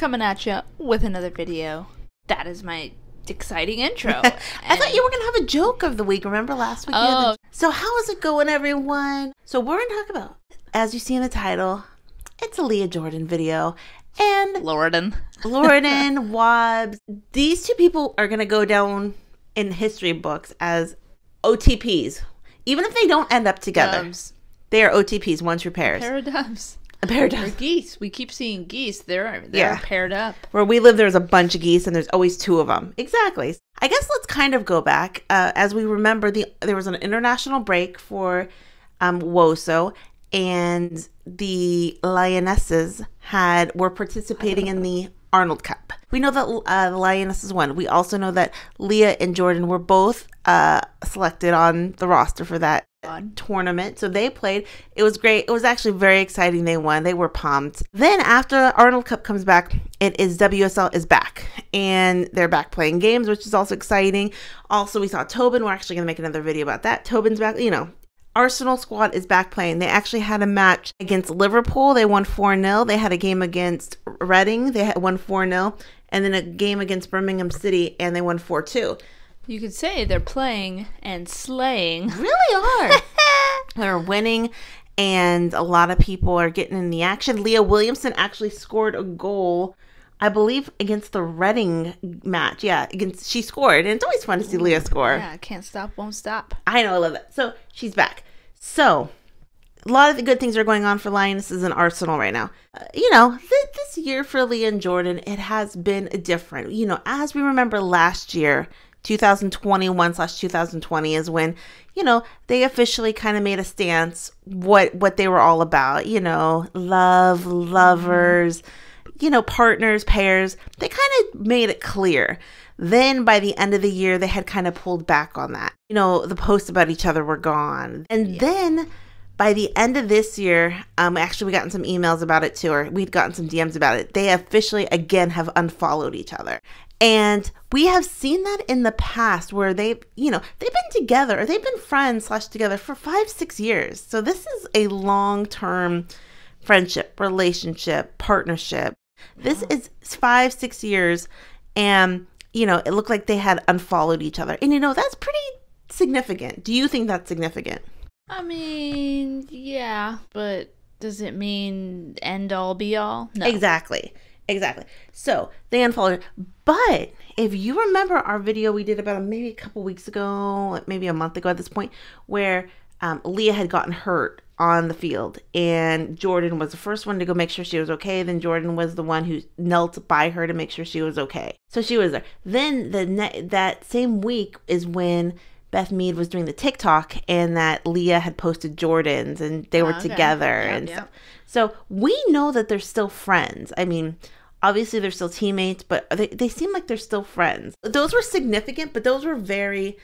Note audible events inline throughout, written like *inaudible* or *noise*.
coming at you with another video. That is my exciting intro. *laughs* I thought you were gonna have a joke of the week. Remember last week? Oh. So how is it going, everyone? So we're gonna talk about, as you see in the title, it's a Leah Jordan video, and Lorden. Lorden *laughs* Wobbs. These two people are gonna go down in history books as OTPs, even if they don't end up together. Doves. They are OTPs, once repairs. Pair of. A pair of Or geese. We keep seeing geese. They're they're Yeah. paired up. Where we live, there's a bunch of geese, and there's always two of them. Exactly. I guess let's kind of go back. Uh, as we remember, the there was an international break for um, WOSO, and the Lionesses had were participating in the Arnold Cup. We know that uh, the Lionesses won. We also know that Leah and Jordan were both uh, selected on the roster for that. Tournament. So they played. It was great. It was actually very exciting. They won. They were pumped. Then after Arnold Cup comes back, it is WSL is back and they're back playing games, which is also exciting. Also, we saw Tobin. We're actually going to make another video about that. Tobin's back. You know. Arsenal squad is back playing. They actually had a match against Liverpool. They won 4 0. They had a game against Reading. They had won 4 0. And then a game against Birmingham City and they won 4 2. You could say they're playing and slaying. *laughs* Really are. *laughs* They're winning, and a lot of people are getting in the action. Leah Williamson actually scored a goal, I believe, against the Reading match. Yeah, against she scored, and it's always fun to see Leah score. Yeah, can't stop, won't stop. I know, I love that. So she's back. So a lot of the good things are going on for Lionesses and Arsenal right now. Uh, you know, th- this year for Leah and Jordan, it has been different. You know, as we remember last year, 2021 slash 2020 is when you know they officially kind of made a stance what what they were all about. You know, love, lovers, you know, partners, pairs. They kind of made it clear. Then by the end of the year, they had kind of pulled back on that. You know, the posts about each other were gone. And then by the end of this year, um, actually, we gotten some emails about it too, or we'd gotten some DMs about it. They officially, again, have unfollowed each other. And we have seen that in the past where they've, you know, they've been together they've been friends slash together for five, six years. So this is a long term friendship, relationship, partnership. This is five, six years. And, you know, it looked like they had unfollowed each other. And, you know, that's pretty significant. Do you think that's significant? I mean, yeah, but does it mean end all be all? No. Exactly. Exactly. So they unfollowed. But if you remember our video we did about maybe a couple weeks ago, maybe a month ago at this point, where um, Leah had gotten hurt on the field and Jordan was the first one to go make sure she was okay. Then Jordan was the one who knelt by her to make sure she was okay. So she was there. Then the that same week is when Beth Mead was doing the TikTok and that Leah had posted Jordan's and they were oh, Okay. together Yep, and yep. stuff. So we know that they're still friends. I mean, obviously they're still teammates, but they, they seem like they're still friends. Those were significant, but those were very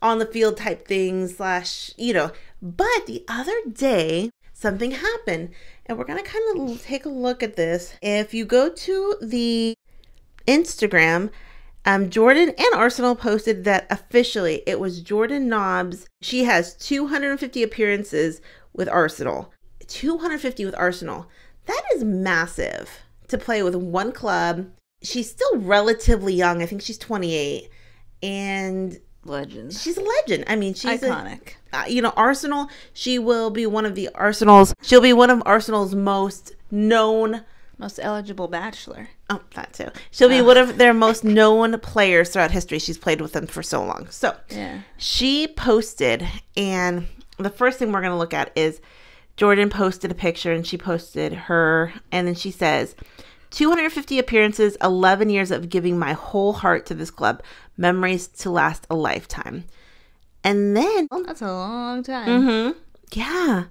on the field type things, slash, you know. But the other day, something happened, and we're going to kind of take a look at this. If you go to the Instagram, um, Jordan and Arsenal posted that officially it was Jordan Nobbs. She has 250 appearances with Arsenal. 250 with Arsenal. That is massive to play with one club. She's still relatively young. I think she's 28. And Legends. she's a legend. I mean, she's a, Iconic. uh, you know, Arsenal, she will be one of the Arsenal's, she'll be one of Arsenal's most known Most eligible bachelor. Oh, that too. She'll be one of their most known players throughout history. She's played with them for so long. So Yeah. she posted, and the first thing we're going to look at is Jordan posted a picture and she posted her, and then she says, 250 appearances, 11 years of giving my whole heart to this club, memories to last a lifetime. And then Oh, That's a long time. Mm-hmm. Yeah.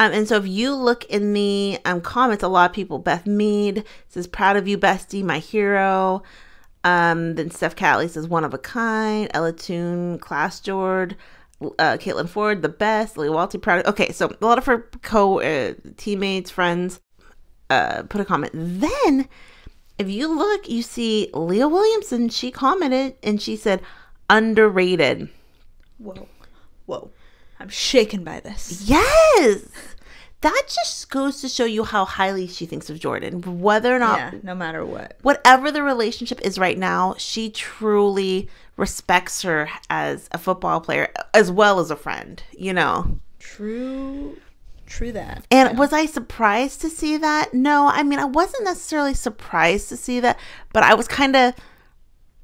Um, and so if you look in the um, comments, a lot of people, Beth Mead says, proud of you, bestie, my hero. Um, then Steph Catley says, one of a kind. Ella Toone, Class Jord. Uh, Caitlin Foord, the best. Lia Wälti, proud. Okay, so a lot of her co uh, teammates, friends, uh, put a comment. Then, if you look, you see Leah Williamson. She commented and she said, underrated. Whoa. Whoa. I'm shaken by this. Yes. that just goes to show you how highly she thinks of Jordan. Whether or not, yeah, no matter what. whatever the relationship is right now, she truly respects her as a football player as well as a friend, you know? True, true that. And was I surprised to see that? No, I mean, I wasn't necessarily surprised to see that, but I was kind of,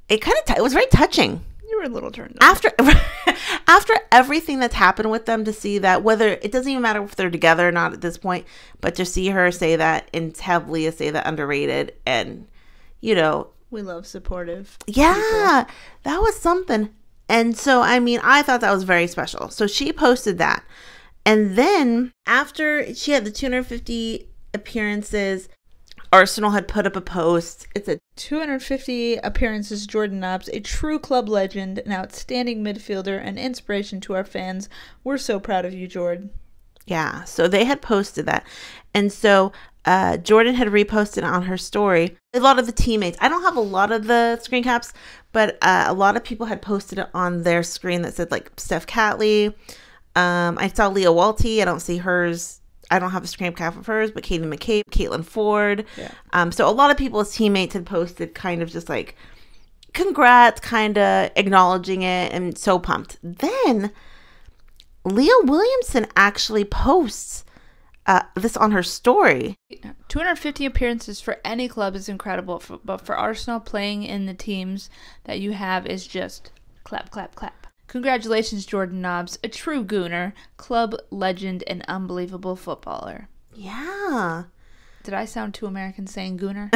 it kind of, t- it was very touching were a little turned after *laughs* after everything that's happened with them to see that whether it doesn't even matter if they're together or not at this point but to see her say that and have leah say that underrated and you know. We love supportive. yeah that was something. And so i mean i thought that was very special. So she posted that. And then after she had the 250 appearances arsenal had put up a post it said 250 appearances, Jordan Nobbs, a true club legend, an outstanding midfielder, and inspiration to our fans. We're so proud of you, Jordan. Yeah, so they had posted that. And so uh, Jordan had reposted on her story. A lot of the teammates, I don't have a lot of the screen caps, but uh, a lot of people had posted it on their screen that said like Steph Catley. Um, I saw Lia Wälti. I don't see hers. I don't have a screen cap of hers, but Katie McCabe, Caitlin Foord. Yeah. Um, so a lot of people's teammates had posted kind of just like congrats, kind of acknowledging it and so pumped. Then Leah Williamson actually posts uh, this on her story. 250 appearances for any club is incredible, but for Arsenal, playing in the teams that you have is just clap, clap, clap. Congratulations, Jordan Nobbs, a true gooner, club legend, and unbelievable footballer. Yeah. Did I sound too American saying gooner?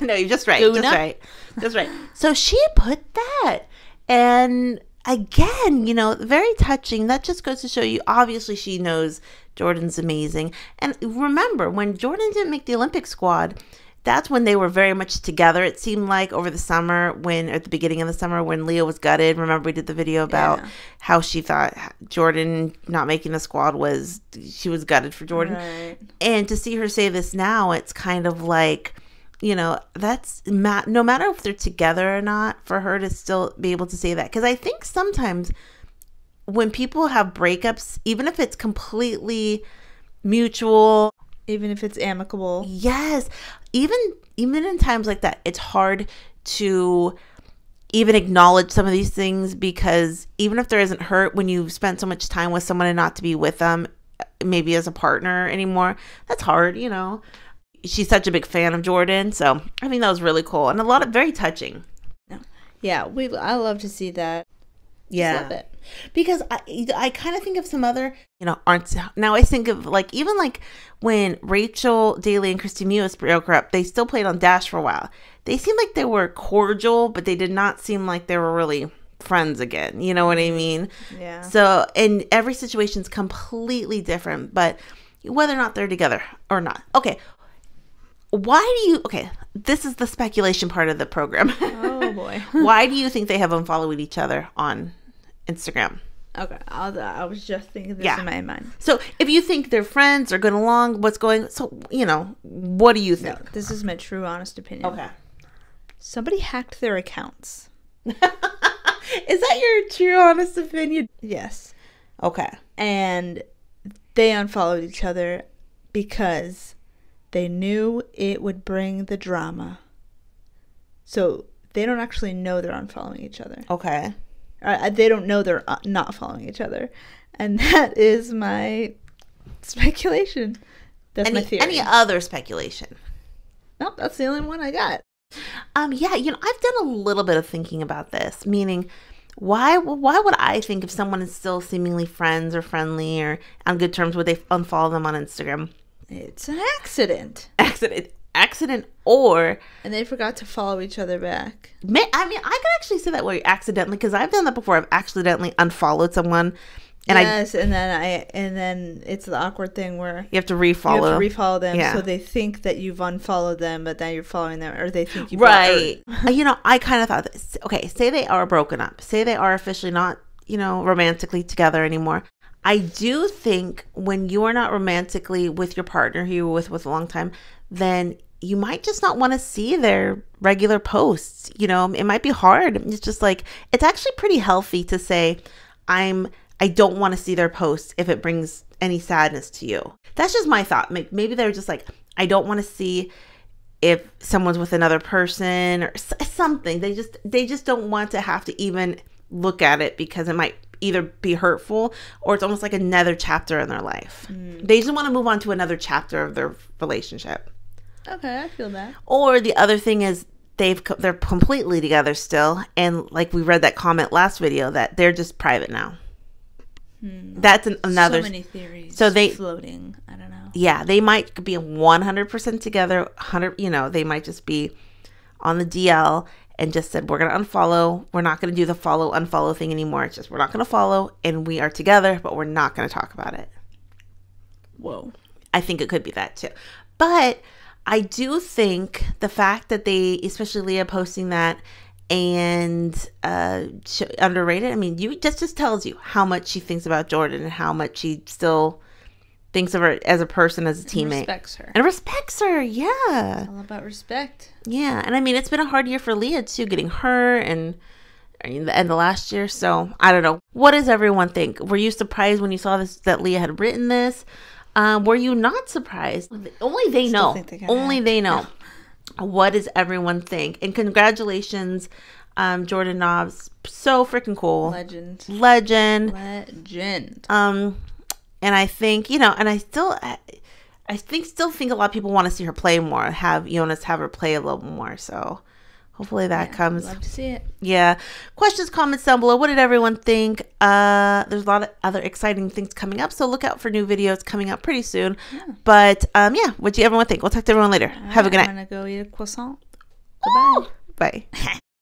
*laughs* no, you're just right. Guna? Just right. Just right. *laughs* So she put that. And again, you know, very touching. That just goes to show you obviously she knows Jordan's amazing. And remember, when Jordan didn't make the Olympic squad, that's when they were very much together. It seemed like over the summer, when at the beginning of the summer, when Leah was gutted. Remember, we did the video about Yeah. how she thought Jordan not making the squad was she was gutted for Jordan. right. And to see her say this now, it's kind of like, you know, that's ma- no matter if they're together or not, for her to still be able to say that. Because I think sometimes when people have breakups, even if it's completely mutual, Even if it's amicable. yes, even even in times like that, it's hard to even acknowledge some of these things because even if there isn't hurt when you've spent so much time with someone and not to be with them uh, maybe as a partner anymore that's hard you know she's such a big fan of jordan so i think that was really cool and a lot of very touching Yeah, we. I love to see that. It. Because I I kind of think of some other you know aren't now I think of like even like when Rachel Daly and Kristie Mewis broke up they still played on Dash for a while. They seemed like they were cordial but they did not seem like they were really friends again. You know what I mean? Yeah. so and every situation's completely different but whether or not they're together or not. Okay. Why do you okay this is the speculation part of the program. Oh boy. *laughs* why do you think they have unfollowed each other on Instagram okay, I'll, I was just thinking this Yeah. in my mind. So if you think they're friends or going along, what's going? So you know, what do you No, think? this is my true, honest opinion. Okay. Somebody hacked their accounts. *laughs* Is that your true, honest opinion? Yes. Okay. And they unfollowed each other because they knew it would bring the drama. So they don't actually know they're unfollowing each other. Okay. Uh, they don't know they're uh, not following each other. And *laughs* that is my speculation. That's my Any theory. any other speculation? nope, that's the only one I got. Um. Yeah. You know, I've done a little bit of thinking about this. Meaning, why? Why would I think if someone is still seemingly friends or friendly or on good terms, would they unfollow them on Instagram? It's an accident. *laughs* Accident. Accident or And they forgot to follow each other back. May, I mean, I could actually say that way accidentally because I've done that before. I've accidentally unfollowed someone, and I yes, and then I and then it's the awkward thing where you have to you refollow. have to refollow them, Yeah. so they think that you've unfollowed them, but then you're following them, or they think you right. Uh, you know, I kind of thought this. Okay, say they are broken up. Say they are officially not, you know, romantically together anymore. I do think when you are not romantically with your partner who you were with with a long time, then you might just not want to see their regular posts. You know, it might be hard. It's just like it's actually pretty healthy to say, I'm I don't want to see their posts if it brings any sadness to you. That's just my thought. May- Maybe they're just like, I don't want to see if someone's with another person or something. They just they just don't want to have to even look at it because it might either be hurtful or it's almost like another chapter in their life. Mm. They just want to move on to another chapter of their relationship. Okay, I feel that. Or the other thing is they've they're completely together still, and like we read that comment last video that they're just private now. Hmm. That's an, another. so many theories. so they- floating. I don't know. yeah, they might be one hundred percent together. Hundred, you know, they might just be on the DL and just said we're gonna unfollow. We're not gonna do the follow unfollow thing anymore. It's just we're not gonna follow, and we are together, but we're not gonna talk about it. Whoa. I think it could be that too. But I do think the fact that they, especially Leah posting that and uh underrated. I mean, you just just tells you how much she thinks about Jordan and how much she still thinks of her as a person, as a teammate, Respects her. and respects her. Yeah, All about respect. yeah. And I mean, it's been a hard year for Leah too, getting her and. I mean, the end of last year, so I don't know. What does everyone think? Were you surprised when you saw this that Leah had written this? Um, were you not surprised? Only they know. they Only act. they know. What does everyone think? And congratulations, um, Jordan Nobbs. So freaking cool. Legend. Legend. Legend. Um, and I think you know, and I still, I think, still think a lot of people want to see her play more. Have Jonas have her play a little more. So hopefully that comes. Love to see it. Yeah. Questions, comments down below. What did everyone think? Uh, there's a lot of other exciting things coming up, so look out for new videos coming up pretty soon. But um, yeah, what do you everyone think? We'll talk to everyone later. Have a good night. I'm gonna go eat a croissant. Goodbye. Bye. *laughs*